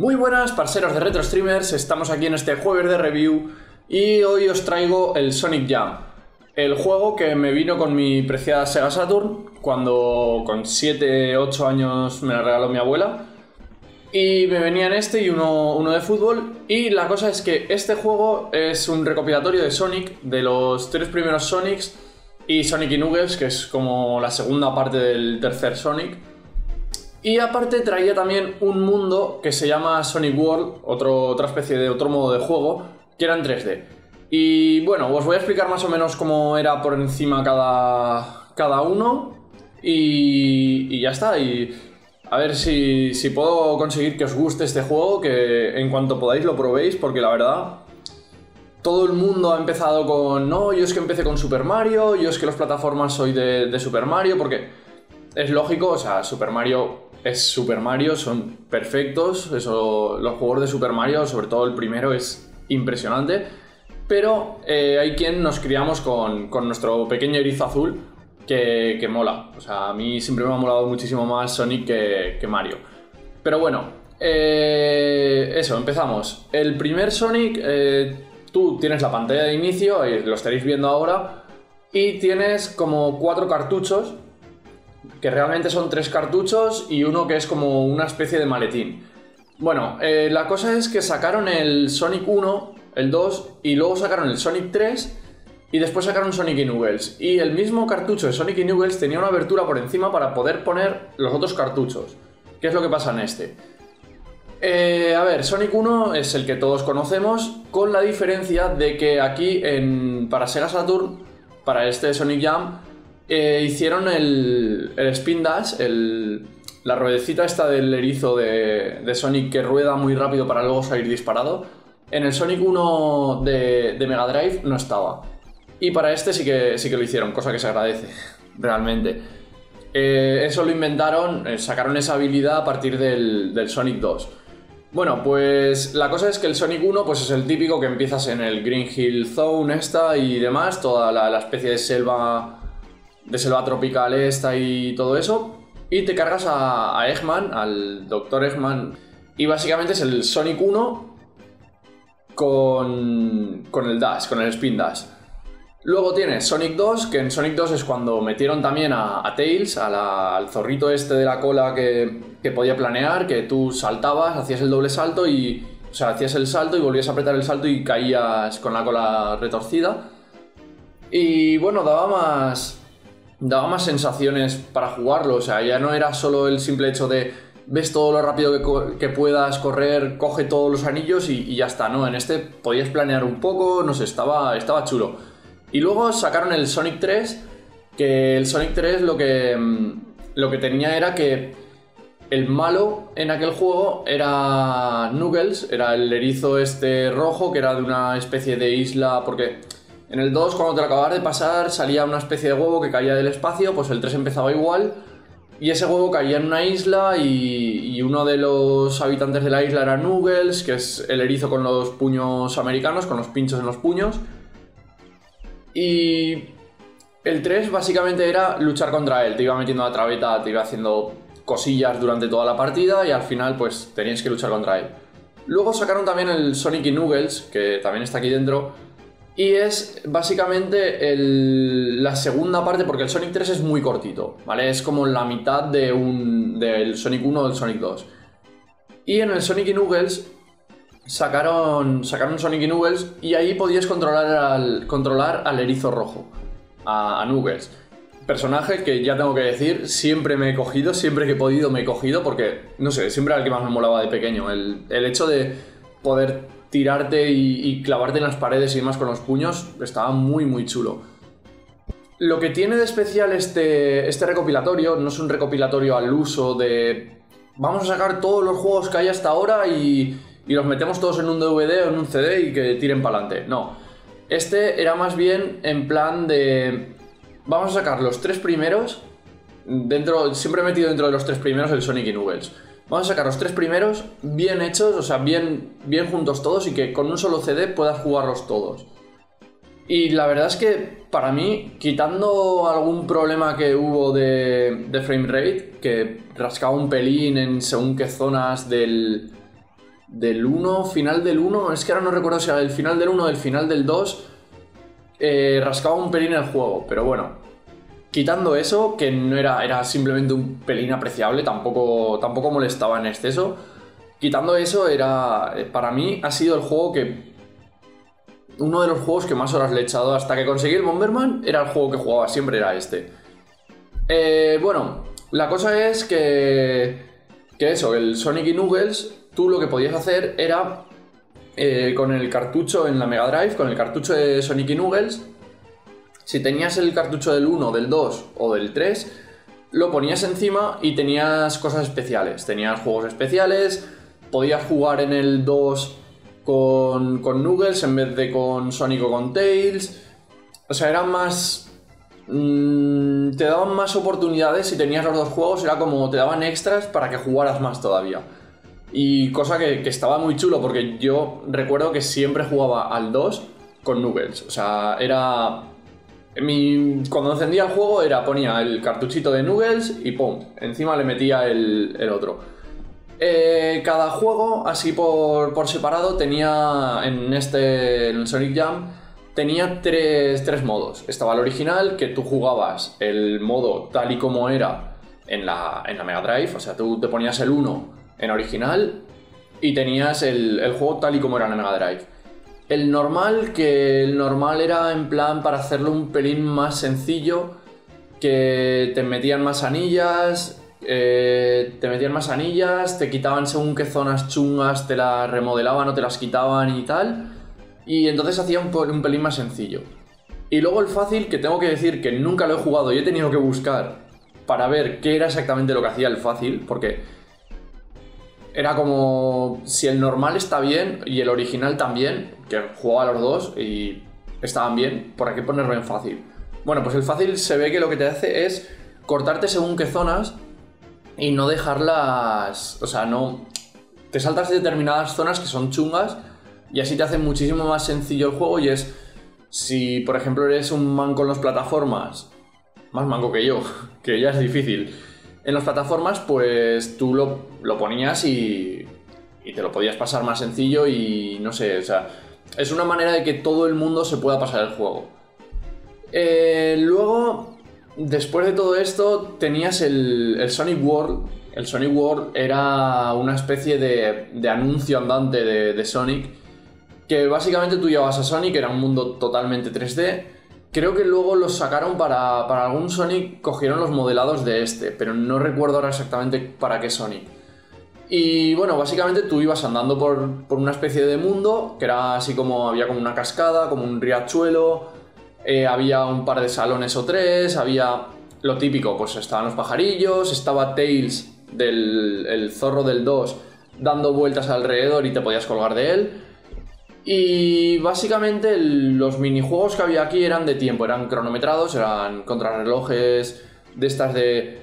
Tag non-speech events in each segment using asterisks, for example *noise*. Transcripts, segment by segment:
Muy buenas, parceros de Retro Streamers, estamos aquí en este jueves de review y hoy os traigo el Sonic Jam, el juego que me vino con mi preciada Sega Saturn cuando con 7-8 años me la regaló mi abuela y me venían este y uno, uno de fútbol y la cosa es que este juego es un recopilatorio de Sonic, de los tres primeros Sonics y Sonic y Knuckles, que es como la segunda parte del tercer Sonic. Y aparte traía también un mundo que se llama Sonic World, otra especie de otro modo de juego, que era en 3D. Y bueno, os voy a explicar más o menos cómo era por encima cada, cada uno. Y, y ya está. Y a ver si, si puedo conseguir que os guste este juego, que en cuanto podáis lo probéis, porque la verdad todo el mundo ha empezado con, no, yo es que empecé con Super Mario, yo es que las plataformas soy de, Super Mario, porque es lógico, o sea, Super Mario es Super Mario, son perfectos, eso, los juegos de Super Mario, sobre todo el primero, es impresionante, pero eh, hay quien nos criamos con, nuestro pequeño erizo azul que, mola, o sea, a mí siempre me ha molado muchísimo más Sonic que, Mario. Pero bueno, eh, eso, empezamos. El primer Sonic... Eh, tú tienes la pantalla de inicio, lo estaréis viendo ahora, y tienes como cuatro cartuchos, que realmente son tres cartuchos y uno que es como una especie de maletín. Bueno, eh, la cosa es que sacaron el Sonic 1, el 2, y luego sacaron el Sonic 3, y después sacaron Sonic y Knuckles. Y el mismo cartucho de Sonic y Knuckles tenía una abertura por encima para poder poner los otros cartuchos. ¿Qué es lo que pasa en este? Eh, a ver, Sonic 1 es el que todos conocemos, con la diferencia de que aquí en, para Sega Saturn, para este Sonic Jam, eh, hicieron el, Spin Dash, la ruedecita esta del erizo de, Sonic que rueda muy rápido para luego salir disparado. En el Sonic 1 de, Mega Drive no estaba. Y para este sí que, sí que lo hicieron, cosa que se agradece, *laughs* realmente. Eh, eso lo inventaron, sacaron esa habilidad a partir del, del Sonic 2. Bueno, pues la cosa es que el Sonic 1 pues es el típico que empiezas en el Green Hill Zone esta y demás, toda la, especie de selva de selva tropical esta y todo eso, y te cargas a, Eggman, al Dr. Eggman, y básicamente es el Sonic 1 con, con el Dash, con el Spin Dash. Luego tienes Sonic 2, que en Sonic 2 es cuando metieron también a, Tails, al zorrito este de la cola que, podía planear, que tú saltabas, hacías el doble salto y. O sea, hacías el salto y volvías a apretar el salto y caías con la cola retorcida. Y bueno, daba más. Daba más sensaciones para jugarlo. O sea, ya no era solo el simple hecho de ves todo lo rápido que, puedas correr, coge todos los anillos y, y, ya está, ¿no? En este podías planear un poco, no sé, estaba, estaba chulo. Y luego sacaron el Sonic 3, que el Sonic 3 lo que, mm, lo que tenía era que el malo en aquel juego era Nuggles, era el erizo este rojo, que era de una especie de isla, porque en el 2 cuando te lo acababas de pasar salía una especie de huevo que caía del espacio, pues el 3 empezaba igual, y ese huevo caía en una isla y, uno de los habitantes de la isla era Nuggles, que es el erizo con los puños americanos, con los pinchos en los puños. Y el 3 básicamente era luchar contra él. Te iba metiendo la traveta, te iba haciendo cosillas durante toda la partida y al final pues tenías que luchar contra él. Luego sacaron también el Sonic y Knuckles, que también está aquí dentro. Y es básicamente la segunda parte, porque el Sonic 3 es muy cortito, ¿vale? Es como la mitad de un, del Sonic 1 o del Sonic 2. Y en el Sonic y Knuckles sacaron, sacaron Sonic y Knuckles y ahí podías controlar al, controlar al erizo rojo, a, a. Personaje que ya tengo que decir, siempre me he cogido, siempre que he podido me he cogido, porque, no sé, siempre era el que más me molaba de pequeño. El, hecho de poder tirarte y, clavarte en las paredes y más con los puños estaba muy, muy chulo. Lo que tiene de especial este, este recopilatorio no es un recopilatorio al uso de vamos a sacar todos los juegos que hay hasta ahora y, y los metemos todos en un DVD o en un CD y que tiren para adelante. No. Este era más bien en plan de. Vamos a sacar los tres primeros. Dentro, siempre he metido dentro de los tres primeros el Sonic y Knuckles. Vamos a sacar los tres primeros bien hechos, o sea, bien, bien juntos todos y que con un solo CD puedas jugarlos todos. Y la verdad es que para mí, quitando algún problema que hubo de, de frame rate, que rascaba un pelín en según qué zonas del, del 1, final del 1, es que ahora no recuerdo si era del final del 1 o del final del 2, eh, rascaba un pelín el juego, pero bueno, quitando eso, que no era, era simplemente un pelín apreciable, tampoco, tampoco molestaba en exceso, quitando eso, era, eh, para mí ha sido el juego que... Uno de los juegos que más horas le he echado hasta que conseguí el Bomberman, era el juego que jugaba siempre, era este. Eh, bueno, la cosa es que... Que eso, el Sonic y Knuckles tú lo que podías hacer era eh, con el cartucho en la Mega Drive, con el cartucho de Sonic y Knuckles, si tenías el cartucho del 1, del 2 o del 3, lo ponías encima y tenías cosas especiales. Tenías juegos especiales, podías jugar en el 2 con, con Knuckles en vez de con Sonic o con Tails. O sea, eran más... Mm, te daban más oportunidades si tenías los dos juegos, era como te daban extras para que jugaras más todavía. Y cosa que, estaba muy chulo porque yo recuerdo que siempre jugaba al 2 con Knuckles. O sea, era. Mi, cuando encendía el juego era ponía el cartuchito de Knuckles y pum, encima le metía el, otro. Eh, cada juego, así por, por, separado, tenía en este en el Sonic Jam, tenía tres, tres, modos. Estaba el original, que tú jugabas el modo tal y como era en la, en la Mega Drive, o sea, tú te ponías el 1 en original y tenías el, juego tal y como era en Mega Drive. El normal, que el normal era en plan para hacerlo un pelín más sencillo, que te metían más anillas, eh, te metían más anillas, te quitaban según qué zonas chungas, te las remodelaban o te las quitaban y tal. Y entonces hacía un, un pelín más sencillo. Y luego el fácil, que tengo que decir que nunca lo he jugado y he tenido que buscar para ver qué era exactamente lo que hacía el fácil, porque era como si el normal está bien y el original también, que jugaba los dos y estaban bien, ¿por qué ponerlo en fácil? Bueno, pues el fácil se ve que lo que te hace es cortarte según qué zonas y no dejarlas, o sea, no te saltas de determinadas zonas que son chungas y así te hace muchísimo más sencillo el juego y es si por ejemplo eres un manco en las plataformas, más manco que yo, *laughs* que ya es difícil en las plataformas, pues tú lo, ponías y, y, te lo podías pasar más sencillo y no sé, o sea, es una manera de que todo el mundo se pueda pasar el juego. Eh, luego, después de todo esto, tenías el, Sonic World. El Sonic World era una especie de, anuncio andante de, de Sonic, que básicamente tú llevabas a Sonic, era un mundo totalmente 3D, Creo que luego los sacaron para, para algún Sonic, cogieron los modelados de este, pero no recuerdo ahora exactamente para qué Sonic. Y bueno, básicamente tú ibas andando por, por, una especie de mundo, que era así como había como una cascada, como un riachuelo, eh, había un par de salones o tres, había lo típico, pues estaban los pajarillos, estaba Tails del el zorro del 2 dando vueltas alrededor y te podías colgar de él. Y básicamente los minijuegos que había aquí eran de tiempo, eran cronometrados, eran contrarrelojes de estas de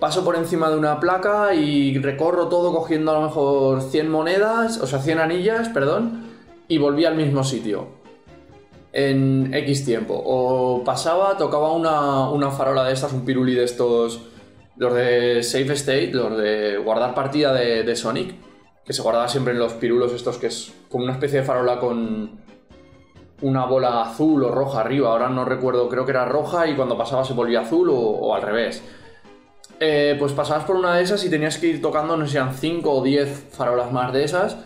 paso por encima de una placa y recorro todo cogiendo a lo mejor 100 monedas, o sea, 100 anillas, perdón, y volví al mismo sitio en X tiempo. O pasaba, tocaba una, una farola de estas, un piruli de estos, los de Safe State, los de guardar partida de, de Sonic que se guardaba siempre en los pirulos estos, que es como una especie de farola con una bola azul o roja arriba, ahora no recuerdo, creo que era roja y cuando pasaba se volvía azul o, al revés. Eh, pues pasabas por una de esas y tenías que ir tocando, no sé eran 5 o 10 farolas más de esas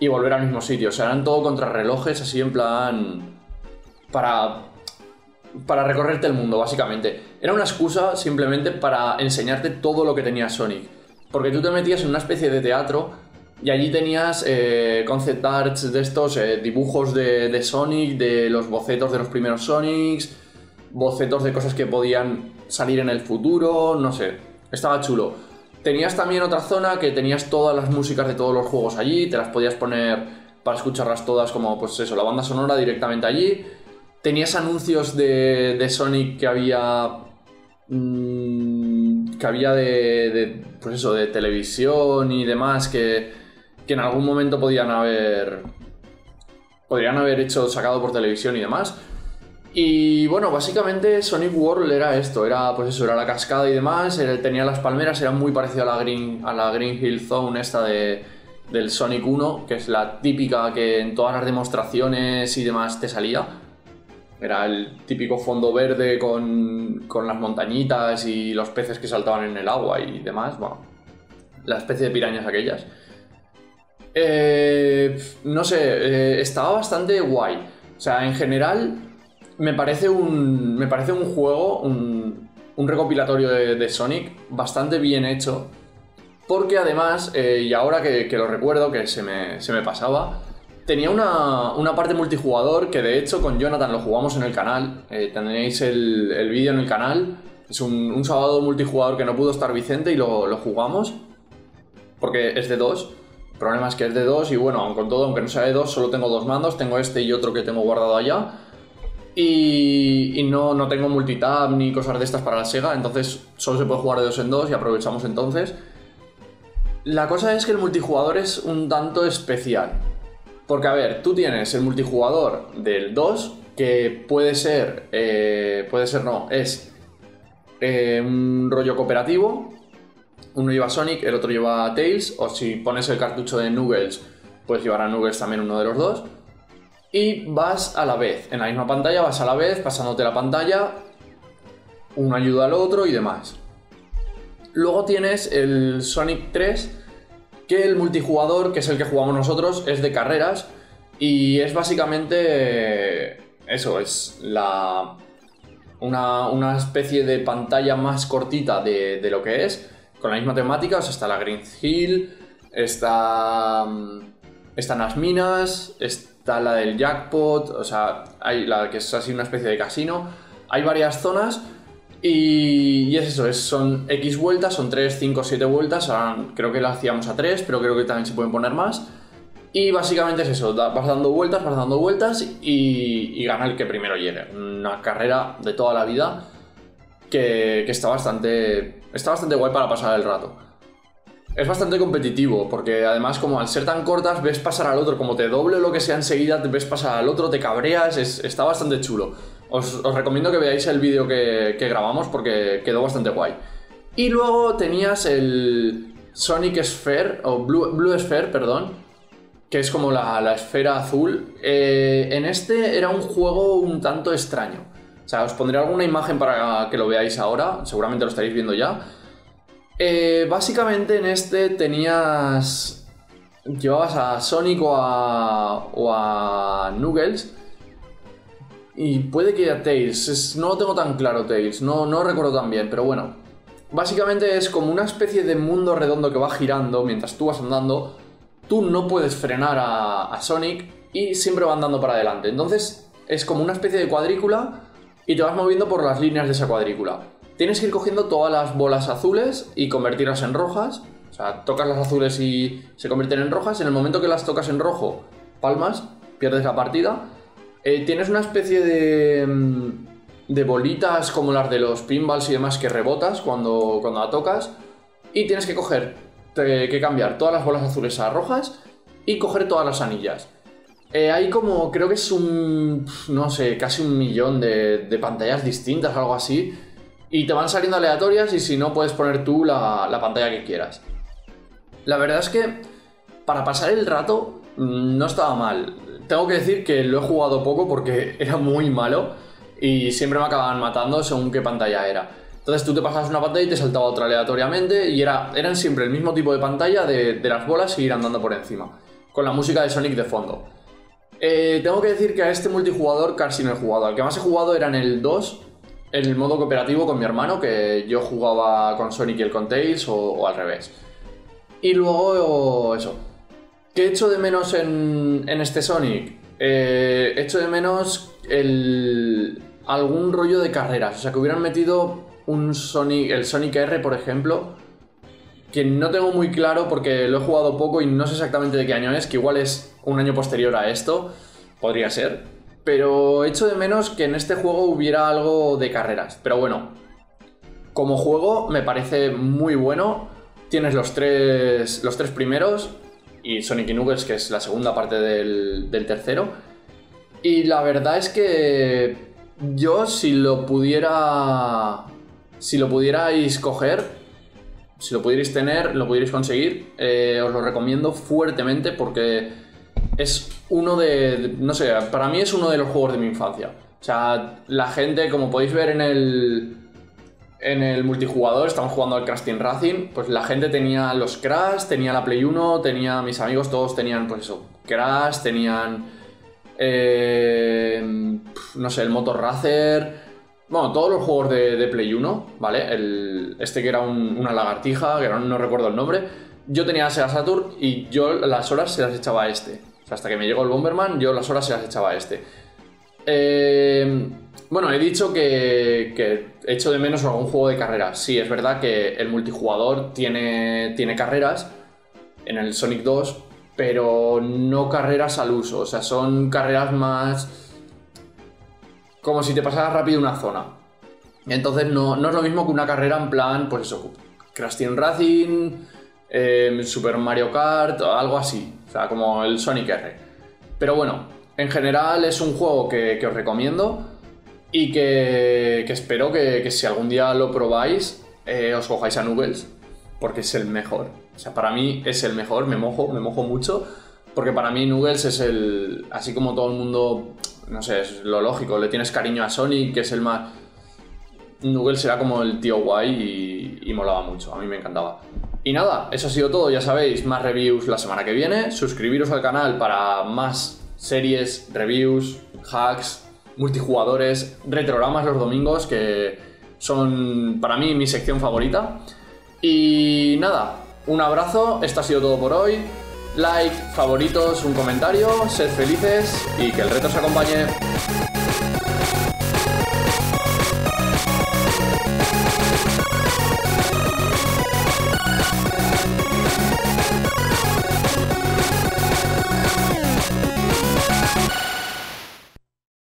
y volver al mismo sitio. O sea, eran todo contrarrelojes así en plan... para... para recorrerte el mundo, básicamente. Era una excusa simplemente para enseñarte todo lo que tenía Sonic. Porque tú te metías en una especie de teatro y allí tenías eh, concept arts de estos, eh, dibujos de, Sonic, de los bocetos de los primeros Sonics, bocetos de cosas que podían salir en el futuro, no sé, estaba chulo. Tenías también otra zona que tenías todas las músicas de todos los juegos allí, te las podías poner para escucharlas todas como, pues eso, la banda sonora directamente allí. Tenías anuncios de, Sonic que había... Mm, que había de, de, pues eso, de televisión y demás que que en algún momento podían haber. Podrían haber hecho sacado por televisión y demás. Y bueno, básicamente Sonic World era esto, era pues eso, era la cascada y demás, tenía las palmeras, era muy parecido a la Green, a la Green Hill Zone esta de del Sonic 1, que es la típica que en todas las demostraciones y demás te salía. Era el típico fondo verde con, con las montañitas y los peces que saltaban en el agua y demás. Bueno, la especie de pirañas aquellas. Eh, no sé, eh, estaba bastante guay. O sea, en general me parece un, me parece un juego, un, un recopilatorio de, Sonic bastante bien hecho. Porque además, eh, y ahora que, lo recuerdo, que se me, se me pasaba, tenía una, una, parte multijugador que de hecho con Jonathan lo jugamos en el canal. tenéis el, el vídeo en el canal. Es un, un, sábado multijugador que no pudo estar Vicente y lo, lo jugamos. Porque es de dos. El problema es que es de dos y bueno, con todo, aunque no sea de dos, solo tengo dos mandos, tengo este y otro que tengo guardado allá. Y, no, no, tengo multitab ni cosas de estas para la Sega, entonces solo se puede jugar de dos en dos y aprovechamos entonces. La cosa es que el multijugador es un tanto especial. Porque, a ver, tú tienes el multijugador del 2, que puede ser, eh, puede ser no, es eh, un rollo cooperativo, uno lleva Sonic, el otro lleva Tails, o si pones el cartucho de Nuggles, puedes llevar a Nuggles también uno de los dos. Y vas a la vez, en la misma pantalla vas a la vez, pasándote la pantalla, uno ayuda al otro y demás. Luego tienes el Sonic 3, que el multijugador, que es el que jugamos nosotros, es de carreras y es básicamente eso, es la, una, especie de pantalla más cortita de lo que es con la misma temática, o sea, está la Green Hill, está, mm, están las minas, está la del jackpot, o sea, hay la que es así una especie de casino. Hay varias zonas y, es eso, es, son X vueltas, son 3, 5, 7 vueltas, ahora creo que la hacíamos a 3, pero creo que también se pueden poner más. Y básicamente es eso, vas dando vueltas, vas dando vueltas y, y gana el que primero llegue. Una carrera de toda la vida que, está bastante. Está bastante guay para pasar el rato. Es bastante competitivo, porque además, como al ser tan cortas, ves pasar al otro, como te doble lo que sea enseguida, te ves pasar al otro, te cabreas, está bastante chulo. Os, recomiendo que veáis el vídeo que, grabamos porque quedó bastante guay. Y luego tenías el Sonic Sphere, o Blue, Sphere, perdón, que es como la, esfera azul. Eh, en este era un juego un tanto extraño. O sea, os pondré alguna imagen para que lo veáis ahora, seguramente lo estaréis viendo ya. Eh, básicamente en este tenías... Llevabas a Sonic o a, o a Nuggles. Y puede que a Tails. no lo tengo tan claro Tails, no, no recuerdo tan bien, pero bueno. Básicamente es como una especie de mundo redondo que va girando mientras tú vas andando. Tú no puedes frenar a Sonic y siempre va andando para adelante. Entonces es como una especie de cuadrícula y te vas moviendo por las líneas de esa cuadrícula. Tienes que ir cogiendo todas las bolas azules y convertirlas en rojas. O sea, tocas las azules y se convierten en rojas. En el momento que las tocas en rojo, palmas, pierdes la partida. Eh, tienes una especie de, mm, de bolitas como las de los pinballs y demás que rebotas cuando, cuando la tocas. Y tienes que coger, que cambiar todas las bolas azules a rojas y coger todas las anillas. Eh, hay como, creo que es un, no sé, casi un millón de, pantallas distintas, algo así. Y te van saliendo aleatorias y si no, puedes poner tú la, pantalla que quieras. La verdad es que para pasar el rato mm, no estaba mal. Tengo que decir que lo he jugado poco porque *laughs* era muy malo y siempre me acababan matando según qué pantalla era. Entonces tú te pasabas una pantalla y te saltaba otra aleatoriamente y era, eran siempre el mismo tipo de pantalla de, de las bolas y ir andando por encima, con la música de Sonic de fondo. Eh, tengo que decir que a este multijugador casi no he jugado. Al que más he jugado era en el 2, en el modo cooperativo con mi hermano, que yo jugaba con Sonic y el con Tails o, al revés. Y luego eso. ¿Qué echo de menos en, este Sonic? Eh, echo de menos el, algún rollo de carreras. O sea, que hubieran metido un Sonic, el Sonic R, por ejemplo, que no tengo muy claro porque lo he jugado poco y no sé exactamente de qué año es, que igual es un año posterior a esto, podría ser. Pero echo de menos que en este juego hubiera algo de carreras. Pero bueno, como juego me parece muy bueno. Tienes los tres, los tres primeros y Sonic Knuckles, que es la segunda parte del, del tercero. Y la verdad es que yo si lo pudiera... Si lo pudierais coger, si lo pudierais tener, lo pudierais conseguir, eh, os lo recomiendo fuertemente porque es uno de, no sé, para mí es uno de los juegos de mi infancia. O sea, la gente, como podéis ver en el, en el multijugador, estamos jugando al Crash Racing, pues la gente tenía los Crash, tenía la Play 1, tenía mis amigos, todos tenían pues eso, Crash, tenían, eh, no sé, el Motor Racer, bueno, todos los juegos de, Play 1, ¿vale? El, este que era un- una lagartija, que no, no recuerdo el nombre, yo tenía Sega Saturn y yo las horas se las echaba a este. O sea, hasta que me llegó el Bomberman, yo las horas se las echaba a este. Eh, bueno, he dicho que, que echo de menos algún juego de carreras. Sí, es verdad que el multijugador tiene, tiene carreras en el Sonic 2, pero no carreras al uso. O sea, son carreras más como si te pasaras rápido una zona. Entonces no, no es lo mismo que una carrera en plan, pues eso, Crash Team Racing, eh, Super Mario Kart, algo así. O sea, como el Sonic R. Pero bueno, en general es un juego que, que os recomiendo y que, que espero que, que si algún día lo probáis, eh, os cojáis a Nubels, porque es el mejor. O sea, para mí es el mejor, me mojo, me mojo mucho, porque para mí Nubels es el. Así como todo el mundo, no sé, es lo lógico, le tienes cariño a Sonic, que es el más. Nubel será como el tío guay y, y molaba mucho, a mí me encantaba. Y nada, eso ha sido todo, ya sabéis, más reviews la semana que viene, suscribiros al canal para más series, reviews, hacks, multijugadores, retrogramas los domingos, que son para mí mi sección favorita. Y nada, un abrazo, esto ha sido todo por hoy. Like, favoritos, un comentario, sed felices y que el reto os acompañe.